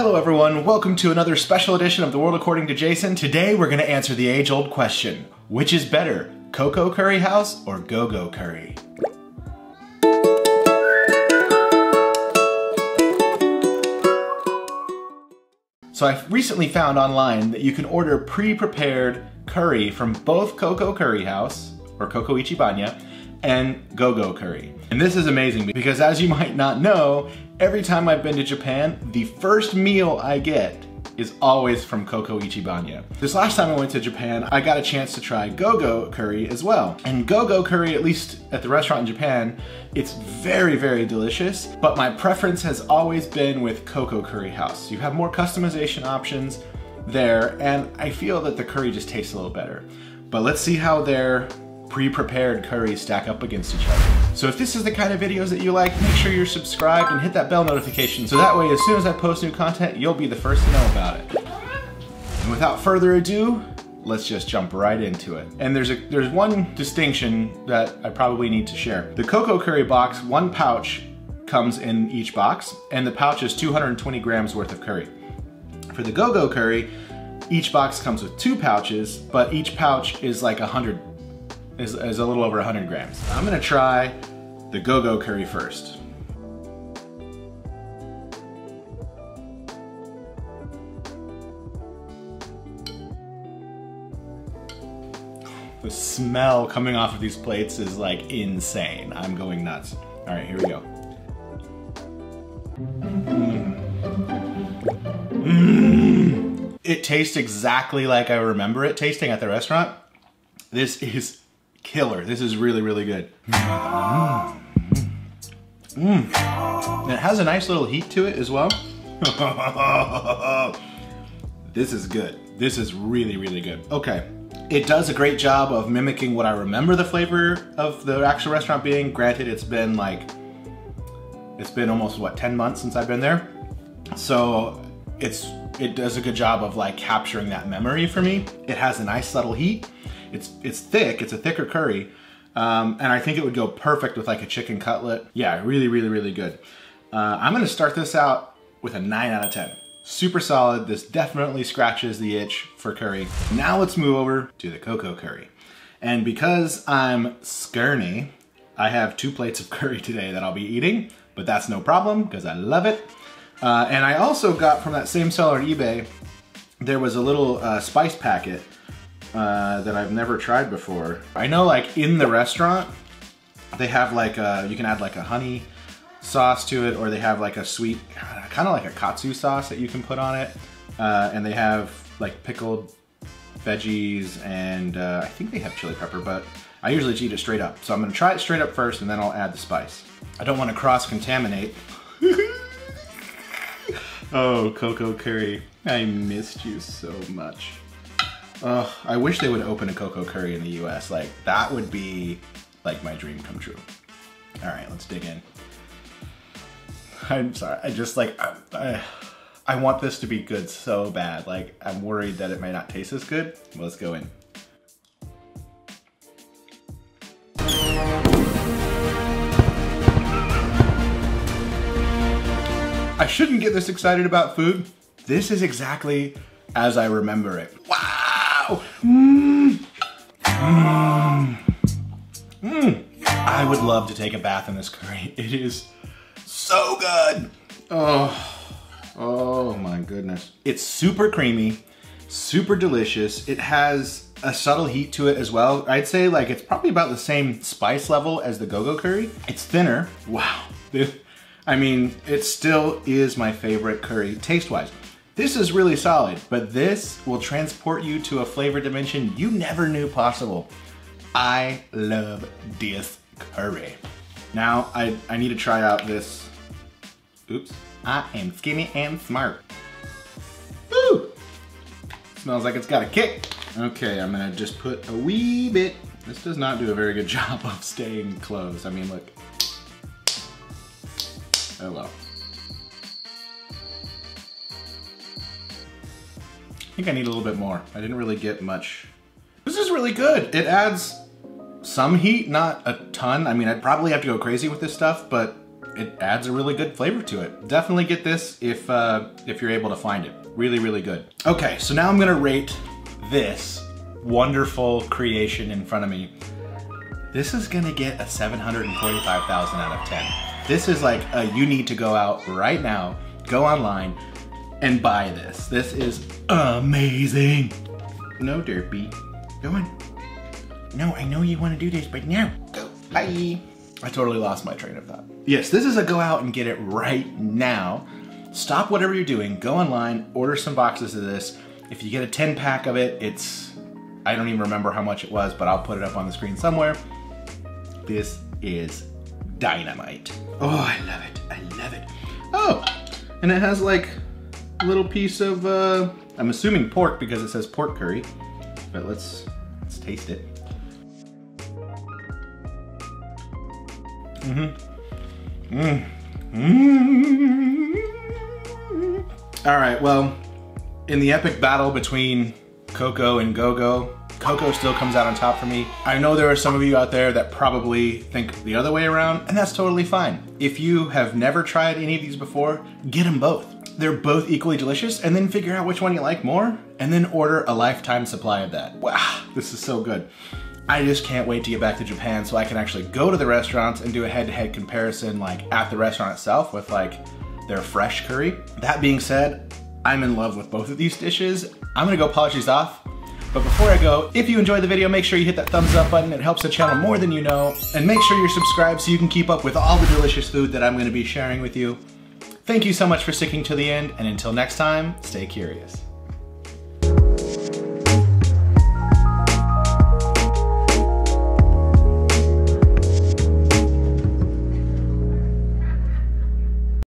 Hello everyone, welcome to another special edition of The World According to Jason. Today we're going to answer the age-old question, which is better, Coco Curry House or Go-Go Curry? So I recently found online that you can order pre-prepared curry from both Coco Curry House, or Coco Ichibanya, and Go-Go Curry. And this is amazing because as you might not know, every time I've been to Japan, the first meal I get is always from Coco Ichibanya. This last time I went to Japan, I got a chance to try Go-Go curry as well. And Go-Go curry, at least at the restaurant in Japan, it's very, very delicious, but my preference has always been with Coco Curry House. You have more customization options there, and I feel that the curry just tastes a little better. But let's see how their pre-prepared curries stack up against each other. So if this is the kind of videos that you like, make sure you're subscribed and hit that bell notification so that way as soon as I post new content, you'll be the first to know about it. And without further ado, let's just jump right into it. And there's a there's one distinction that I probably need to share. The Coco Curry box, one pouch comes in each box, and the pouch is 220 grams worth of curry. For the Go-Go Curry, each box comes with two pouches, but each pouch is like 100 is, is a little over 100 grams. I'm gonna try the Go-Go curry first. The smell coming off of these plates is like insane. I'm going nuts. All right, here we go. Mm. Mm. It tastes exactly like I remember it tasting at the restaurant. This is killer. This is really, really good. Mmm. Mm. It has a nice little heat to it as well. this is good. This is really, really good. Okay. It does a great job of mimicking what I remember the flavor of the actual restaurant being. Granted, it's been like, it's been almost, what, 10 months since I've been there? So it's it does a good job of like capturing that memory for me. It has a nice subtle heat. It's it's thick. It's a thicker curry, um, and I think it would go perfect with like a chicken cutlet. Yeah, really, really, really good. Uh, I'm gonna start this out with a nine out of ten. Super solid. This definitely scratches the itch for curry. Now let's move over to the Coco curry. And because I'm skirny, I have two plates of curry today that I'll be eating, but that's no problem because I love it. Uh, and I also got from that same seller on eBay, there was a little uh, spice packet uh, that I've never tried before. I know like in the restaurant, they have like a, you can add like a honey sauce to it or they have like a sweet, kind of like a katsu sauce that you can put on it. Uh, and they have like pickled veggies and uh, I think they have chili pepper, but I usually eat it straight up. So I'm gonna try it straight up first and then I'll add the spice. I don't wanna cross-contaminate. oh, Coco Curry, I missed you so much. Uh, I wish they would open a Coco Curry in the US. Like, that would be like my dream come true. All right, let's dig in. I'm sorry, I just like, I, I, I want this to be good so bad. Like, I'm worried that it might not taste as good. Let's go in. I shouldn't get this excited about food. This is exactly as I remember it. Wow! Mmm. Mmm. Mmm. I would love to take a bath in this curry. It is so good. Oh. Oh my goodness. It's super creamy, super delicious. It has a subtle heat to it as well. I'd say like it's probably about the same spice level as the go-go curry. It's thinner. Wow. I mean, it still is my favorite curry taste-wise. This is really solid, but this will transport you to a flavor dimension you never knew possible. I love this curry. Now, I, I need to try out this, oops, I am skinny and smart. Woo! Smells like it's got a kick. Okay, I'm gonna just put a wee bit. This does not do a very good job of staying closed. I mean, look. Oh, Hello. Think I need a little bit more. I didn't really get much. This is really good. It adds some heat, not a ton. I mean, I'd probably have to go crazy with this stuff, but it adds a really good flavor to it. Definitely get this if, uh, if you're able to find it. Really, really good. Okay, so now I'm gonna rate this wonderful creation in front of me. This is gonna get a 745,000 out of 10. This is like a, you need to go out right now, go online, and buy this. This is amazing. No, Derpy. Go on. No, I know you want to do this, but now go. Bye. I totally lost my train of thought. Yes, this is a go out and get it right now. Stop whatever you're doing, go online, order some boxes of this. If you get a 10 pack of it, it's, I don't even remember how much it was, but I'll put it up on the screen somewhere. This is dynamite. Oh, I love it, I love it. Oh, and it has like little piece of, uh, I'm assuming pork because it says pork curry, but let's, let's taste it. Mm-hmm. Mm. Mm. All right, well, in the epic battle between Coco and Gogo, Coco still comes out on top for me. I know there are some of you out there that probably think the other way around, and that's totally fine. If you have never tried any of these before, get them both. They're both equally delicious, and then figure out which one you like more, and then order a lifetime supply of that. Wow, this is so good. I just can't wait to get back to Japan so I can actually go to the restaurants and do a head-to-head -head comparison like at the restaurant itself with like their fresh curry. That being said, I'm in love with both of these dishes. I'm gonna go polish these off. But before I go, if you enjoyed the video, make sure you hit that thumbs up button. It helps the channel more than you know. And make sure you're subscribed so you can keep up with all the delicious food that I'm gonna be sharing with you. Thank you so much for sticking to the end, and until next time, stay curious.